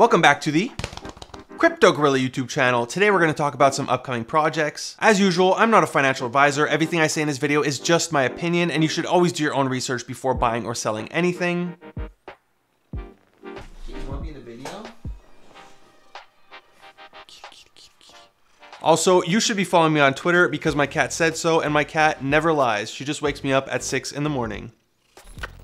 Welcome back to the Crypto Gorilla YouTube channel. Today we're going to talk about some upcoming projects. As usual, I'm not a financial advisor. Everything I say in this video is just my opinion and you should always do your own research before buying or selling anything. Also, you should be following me on Twitter because my cat said so and my cat never lies. She just wakes me up at 6 in the morning.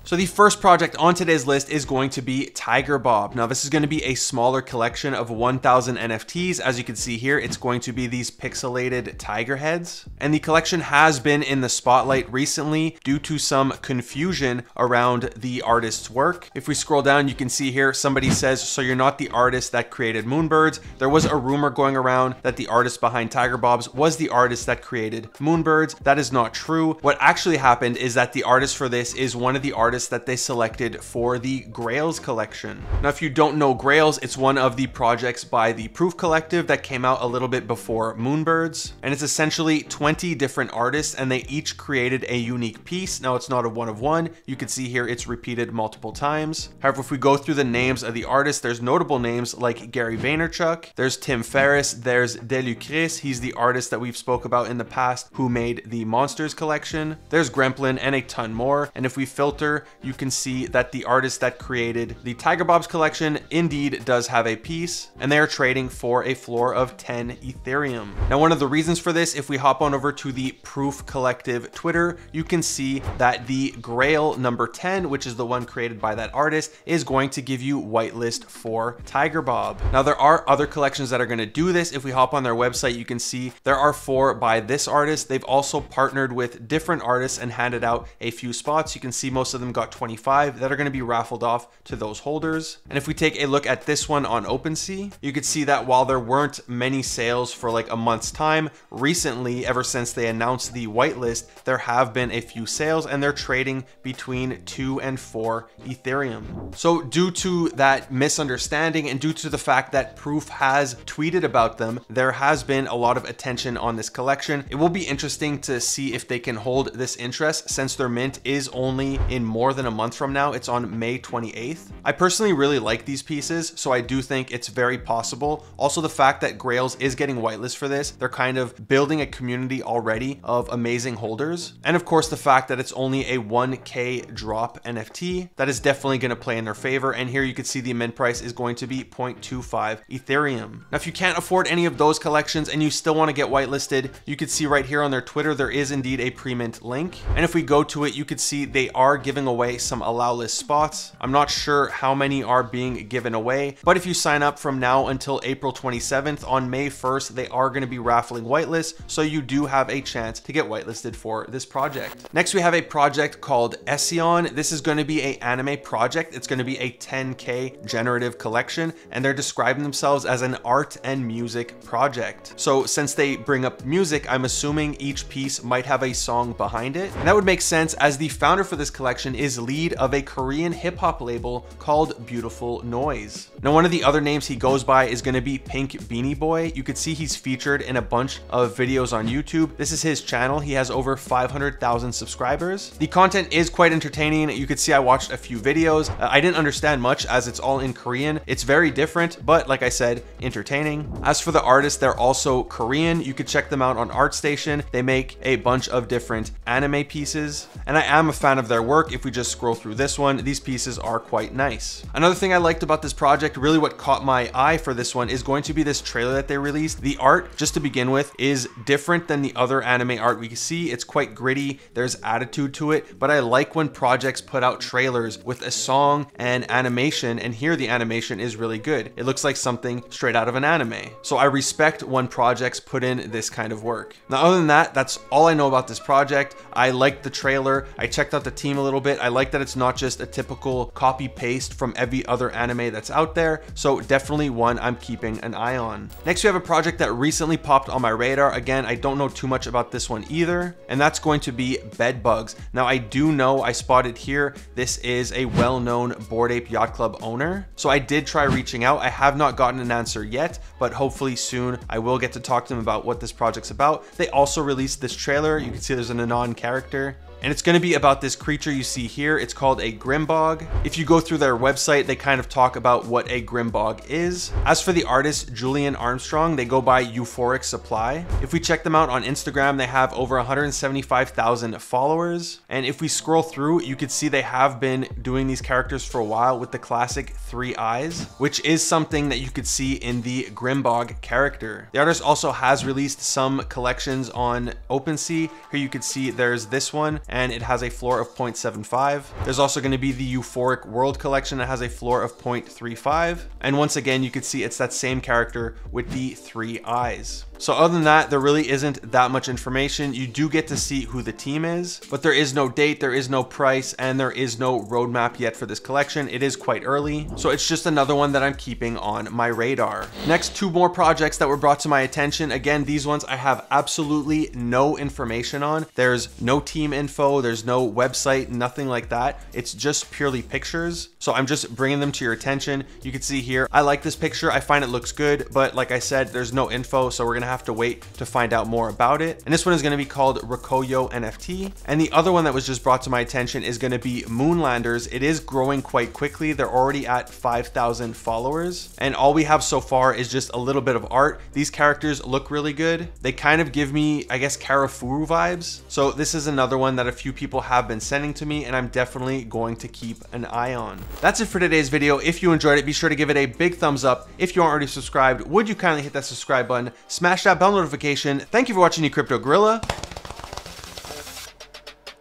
So the first project on today's list is going to be Tigerbob. Now this is going to be a smaller collection of 1000 NFTs. As you can see here, it's going to be these pixelated tiger heads. And the collection has been in the spotlight recently due to some confusion around the artist's work. If we scroll down, you can see here, somebody says, so you're not the artist that created Moonbirds. There was a rumor going around that the artist behind Tigerbob's was the artist that created Moonbirds. That is not true. What actually happened is that the artist for this is one of the artists that they selected for the Grails collection. Now, if you don't know Grails, it's one of the projects by the Proof Collective that came out a little bit before Moonbirds. And it's essentially 20 different artists and they each created a unique piece. Now it's not a one of one. You can see here it's repeated multiple times. However, if we go through the names of the artists, there's notable names like Gary Vaynerchuk, there's Tim Ferriss, there's Delucris, he's the artist that we've spoke about in the past who made the Monsters collection. There's Gremplin and a ton more. And if we filter, you can see that the artist that created the Tigerbob's collection indeed does have a piece and they are trading for a floor of 10 Ethereum. Now, one of the reasons for this, if we hop on over to the Proof Collective Twitter, you can see that the Grail number 10, which is the one created by that artist, is going to give you whitelist for Tigerbob. Now, there are other collections that are going to do this. If we hop on their website, you can see there are four by this artist. They've also partnered with different artists and handed out a few spots. You can see most of them got 25 that are going to be raffled off to those holders. And if we take a look at this one on OpenSea, you could see that while there weren't many sales for like a month's time, recently, ever since they announced the whitelist, there have been a few sales and they're trading between two and four Ethereum. So due to that misunderstanding and due to the fact that Proof has tweeted about them, there has been a lot of attention on this collection. It will be interesting to see if they can hold this interest since their mint is only in more more than a month from now. It's on May 28th. I personally really like these pieces, so I do think it's very possible. Also, the fact that Grails is getting whitelist for this, they're kind of building a community already of amazing holders. And of course, the fact that it's only a 1K drop NFT, that is definitely going to play in their favor. And here you can see the mint price is going to be 0.25 Ethereum. Now, if you can't afford any of those collections and you still want to get whitelisted, you can see right here on their Twitter, there is indeed a pre-mint link. And if we go to it, you could see they are giving away some allow list spots. I'm not sure how many are being given away, but if you sign up from now until April 27th, on May 1st, they are going to be raffling whitelist, so you do have a chance to get whitelisted for this project. Next, we have a project called Esion. This is going to be a anime project. It's going to be a 10K generative collection, and they're describing themselves as an art and music project. So since they bring up music, I'm assuming each piece might have a song behind it. And that would make sense as the founder for this collection is is lead of a Korean hip hop label called Beautiful Noise. Now, one of the other names he goes by is going to be Pink Beanie Boy. You could see he's featured in a bunch of videos on YouTube. This is his channel. He has over 500,000 subscribers. The content is quite entertaining. You could see I watched a few videos. Uh, I didn't understand much as it's all in Korean. It's very different, but like I said, entertaining. As for the artists, they're also Korean. You could check them out on ArtStation. They make a bunch of different anime pieces, and I am a fan of their work. If we just scroll through this one, these pieces are quite nice. Another thing I liked about this project, really what caught my eye for this one is going to be this trailer that they released. The art, just to begin with, is different than the other anime art we see. It's quite gritty, there's attitude to it, but I like when projects put out trailers with a song and animation, and here the animation is really good. It looks like something straight out of an anime. So I respect when projects put in this kind of work. Now, other than that, that's all I know about this project. I liked the trailer. I checked out the team a little bit. I like that it's not just a typical copy paste from every other anime that's out there. So definitely one I'm keeping an eye on. Next, we have a project that recently popped on my radar. Again, I don't know too much about this one either, and that's going to be BedBugs. Now, I do know I spotted here, this is a well-known Bored Ape Yacht Club owner. So I did try reaching out. I have not gotten an answer yet, but hopefully soon I will get to talk to them about what this project's about. They also released this trailer. You can see there's an Anon character And it's gonna be about this creature you see here. It's called a Grimbog. If you go through their website, they kind of talk about what a Grimbog is. As for the artist, Julian Armstrong, they go by Euphoric Supply. If we check them out on Instagram, they have over 175,000 followers. And if we scroll through, you could see they have been doing these characters for a while with the classic three eyes, which is something that you could see in the Grimbog character. The artist also has released some collections on OpenSea. Here you could see there's this one and it has a floor of 0.75. There's also going to be the Euphoric World collection that has a floor of 0.35. And once again, you could see it's that same character with the three eyes. So other than that, there really isn't that much information. You do get to see who the team is, but there is no date, there is no price, and there is no roadmap yet for this collection. It is quite early, so it's just another one that I'm keeping on my radar. Next, two more projects that were brought to my attention. Again, these ones I have absolutely no information on. There's no team info, there's no website, nothing like that. It's just purely pictures. So I'm just bringing them to your attention. You can see here, I like this picture. I find it looks good, but like I said, there's no info, so we're gonna have to wait to find out more about it. And this one is gonna be called Rokoyo NFT. And the other one that was just brought to my attention is gonna be MoonLanderz. It is growing quite quickly. They're already at 5,000 followers. And all we have so far is just a little bit of art. These characters look really good. They kind of give me, I guess, Karafuru vibes. So this is another one that a few people have been sending to me and I'm definitely going to keep an eye on. That's it for today's video. If you enjoyed it, be sure to give it a big thumbs up. If you aren't already subscribed, would you kindly hit that subscribe button, smash that bell notification. Thank you for watching the Crypto Gorilla.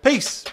Peace.